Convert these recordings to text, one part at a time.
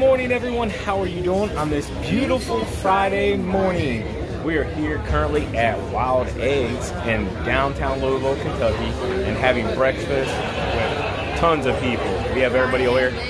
morning, everyone. How are you doing on this beautiful Friday morning? We are here currently at Wild Eggs in downtown Louisville, Kentucky, and having breakfast with tons of people. We have everybody over here.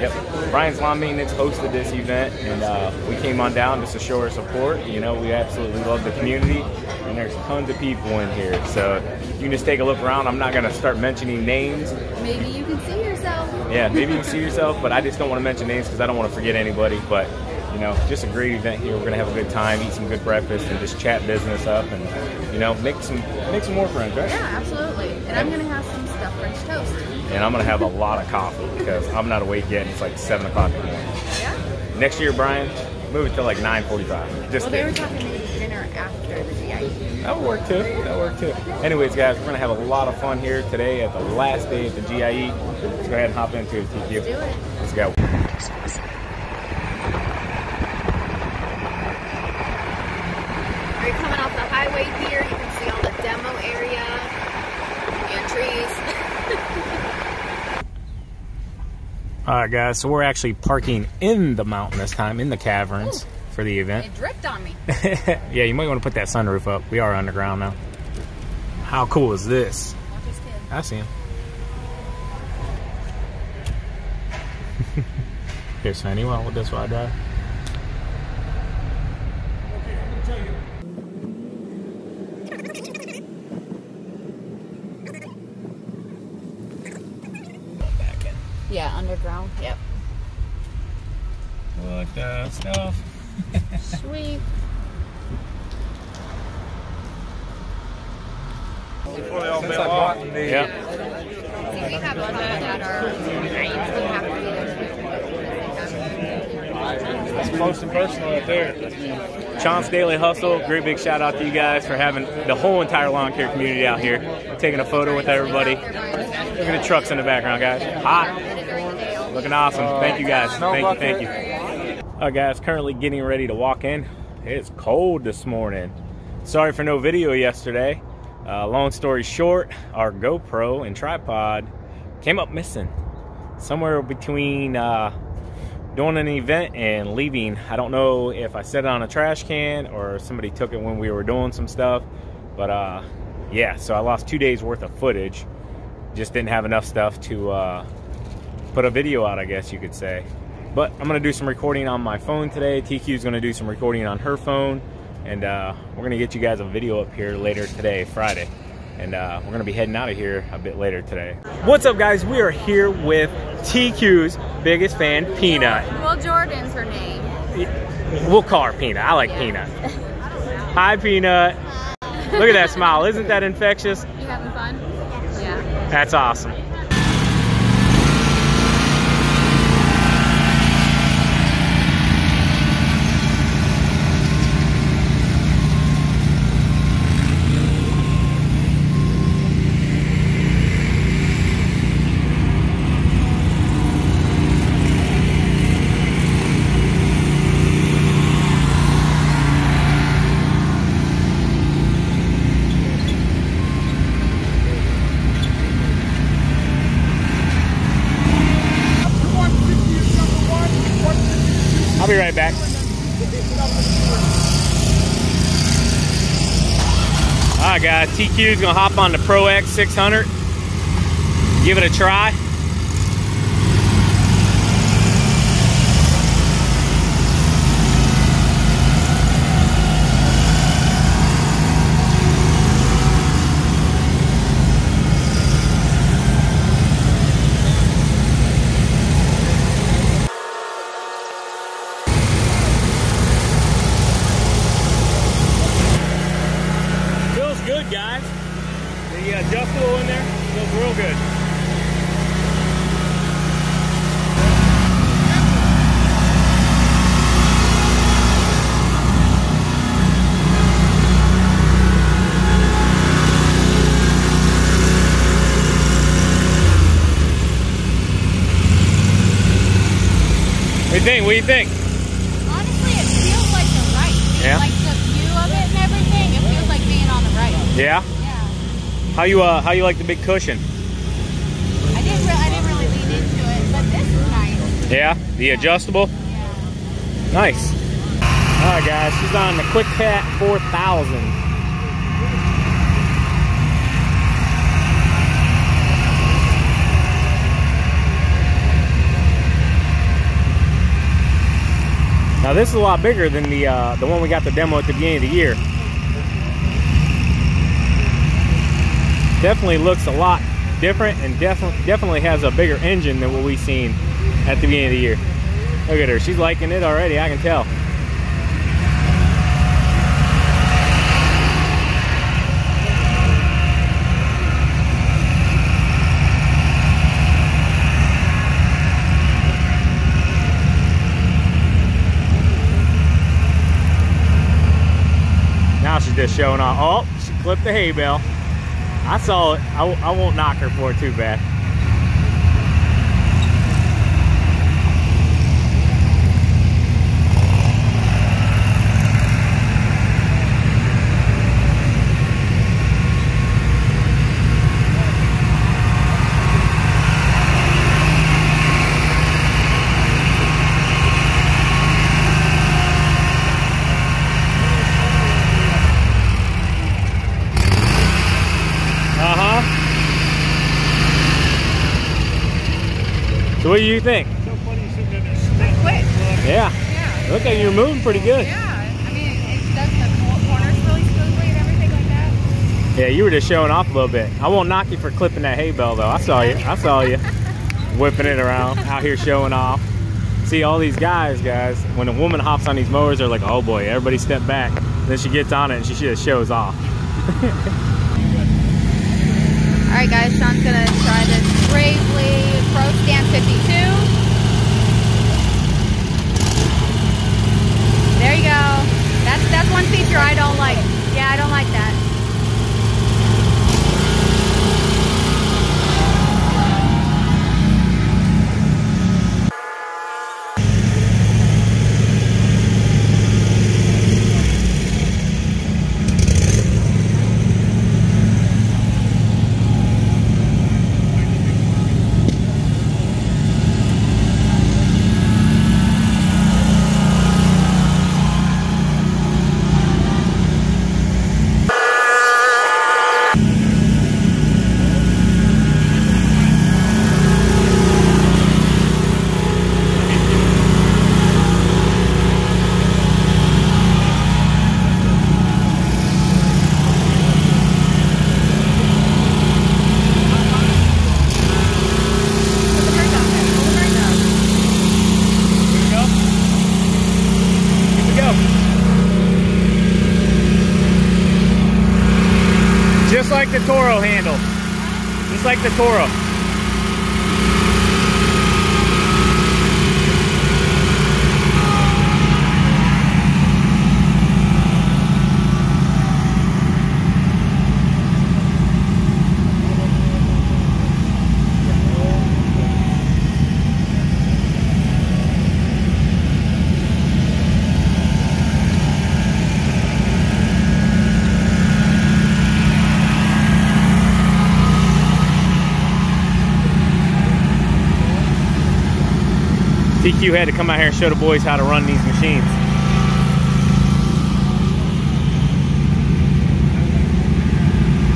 Yep. Brian's Lawn Maintenance hosted this event, and uh, we came on down just to show our support. You know, we absolutely love the community, and there's tons of people in here. So you can just take a look around. I'm not going to start mentioning names. Maybe you can see yourself. Yeah, maybe you can see yourself, but I just don't want to mention names because I don't want to forget anybody. But you know, just a great event here. We're gonna have a good time, eat some good breakfast, and just chat business up, and you know, make some make some more friends, right? Yeah, absolutely. And I'm gonna have some stuffed French toast. And I'm gonna have a lot of coffee because I'm not awake yet. And it's like seven o'clock in the morning. Yeah. Next year, Brian, move it to like 9:45. Just Well, they were talking dinner after the GIE. That would work too. That would work too. Anyways, guys, we're gonna have a lot of fun here today at the last day at the GIE. Let's go ahead and hop into it, TQ. Let's do it. Let's go. Are coming off the highway here? You can see all the demo area and trees. All right, guys. So we're actually parking in the mountain this time, in the caverns for the event. It dripped on me. yeah, you might want to put that sunroof up. We are underground now. How cool is this? Watch his kid. I see him. Here, son, you want with this while I drive? Yeah, underground. Yep. Look that stuff. Sweet. Before they all bail off. Yeah. See, we have other that are nice. We have to be there. That's close and personal right there. Chance Daily Hustle, great big shout out to you guys for having the whole entire lawn care community out here, taking a photo with everybody. Look at the trucks in the background, guys. Hot. Looking awesome. Thank you guys. Thank you, thank you. All right, guys, currently getting ready to walk in. It's cold this morning. Sorry for no video yesterday. Uh, long story short, our GoPro and tripod came up missing. Somewhere between uh, doing an event and leaving. I don't know if I set it on a trash can or somebody took it when we were doing some stuff. But uh, yeah, so I lost two days worth of footage. Just didn't have enough stuff to uh, put a video out, I guess you could say. But I'm gonna do some recording on my phone today. TQ is gonna do some recording on her phone, and uh, we're gonna get you guys a video up here later today, Friday. And uh, we're gonna be heading out of here a bit later today. What's up, guys? We are here with TQ's biggest fan, Peanut. Well, Jordan's her name. We'll call her Peanut. I like Peanut. Hi, Peanut. Look at that smile. Isn't that infectious? You having fun? Yeah. That's awesome. Be right back. All right, guys. TQ is gonna hop on the Pro X 600. Give it a try. Feels good, guys. The uh, adjustable in there feels real good. What do you think? What do you think? Honestly, it feels like the right. Yeah? Like the view of it and everything. It feels like being on the right. Yeah. Yeah. How you uh how you like the big cushion? I didn't. Re- I didn't really lean into it, but this is nice. Yeah, the adjustable. Nice. All right, guys, she's on the Quick Cat 4000. Now this is a lot bigger than the uh, the one we got the demo at the beginning of the year. Definitely looks a lot different and definitely definitely has a bigger engine than what we've seen at the beginning of the year. Look at her, she's liking it already, I can tell. Just showing off. Oh, she clipped the hay bale. I saw it. I, I won't knock her for it too bad. Uh-huh. So what do you think? So funny you sitting in there spitting. Quick. Yeah. Yeah. Look at you're moving pretty good. Yeah. I mean, it does the corners really smoothly and everything like that. Yeah, you were just showing off a little bit. I won't knock you for clipping that hay bale though. I saw you. I saw you whipping it around out here showing off. See all these guys, guys. When a woman hops on these mowers, they're like, "Oh boy, everybody step back." Then she gets on it and she just shows off. All right, guys. Sean's gonna try this Gravely Pro Stand 52. Go. That's that's one feature I don't like. Yeah, I don't like that. Put the brake on there. Pull the brake on. Here we go. Here we go. Just like the Toro handle. Just like the Toro. TQ had to come out here and show the boys how to run these machines.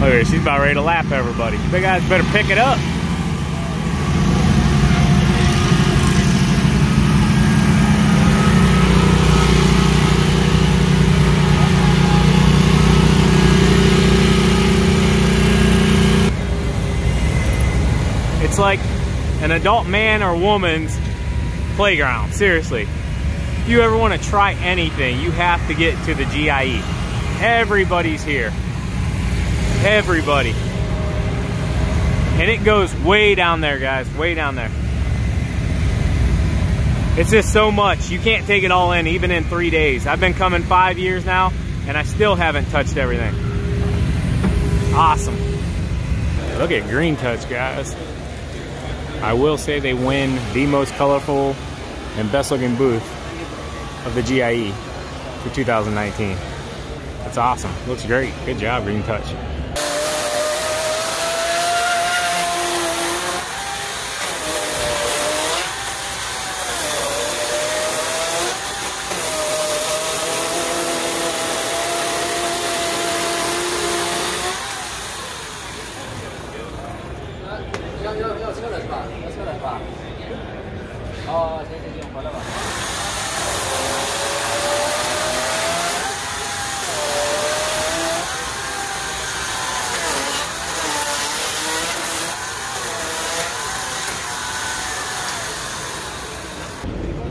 Look at her, she's about ready to lap everybody. You guys better pick it up. It's like an adult man or woman's playground. Seriously. If you ever want to try anything, you have to get to the GIE. Everybody's here. Everybody. And it goes way down there, guys. Way down there. It's just so much. You can't take it all in, even in three days. I've been coming five years now, and I still haven't touched everything. Awesome. Look at Green Touch, guys. I will say they win the most colorful and best looking booth of the GIE for 2019. That's awesome. Looks great. Good job, Green Touch.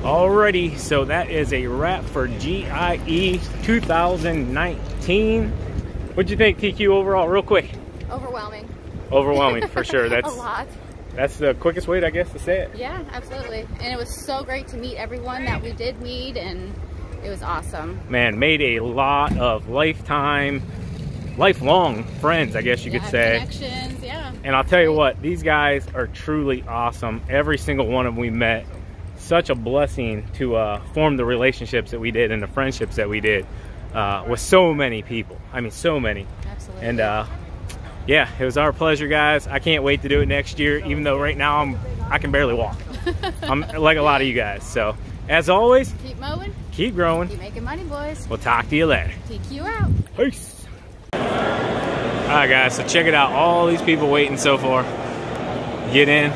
Alrighty, so that is a wrap for GIE 2019. What'd you think, TQ, overall, real quick? Overwhelming. Overwhelming, for sure. That's a lot. that's the quickest way, I guess, to say it. Yeah, absolutely. And it was so great to meet everyone that we did meet, and it was awesome. Man, made a lot of lifetime, lifelong friends, I guess you yeah, could say. Connections, yeah. And I'll tell you what, these guys are truly awesome. Every single one of them we met. Such a blessing to uh, form the relationships that we did and the friendships that we did uh, with so many people. I mean, so many. Absolutely. And uh, yeah, it was our pleasure, guys. I can't wait to do it next year. Even though right now I'm I can barely walk. I'm like a lot of you guys. So as always, keep mowing, keep growing. keep making money, boys. We'll talk to you later. TQ out. Peace. All right, guys. So check it out. All these people waiting so far. Get in.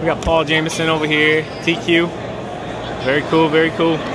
We got Paul Jameson over here. TQ. Very cool. Very cool.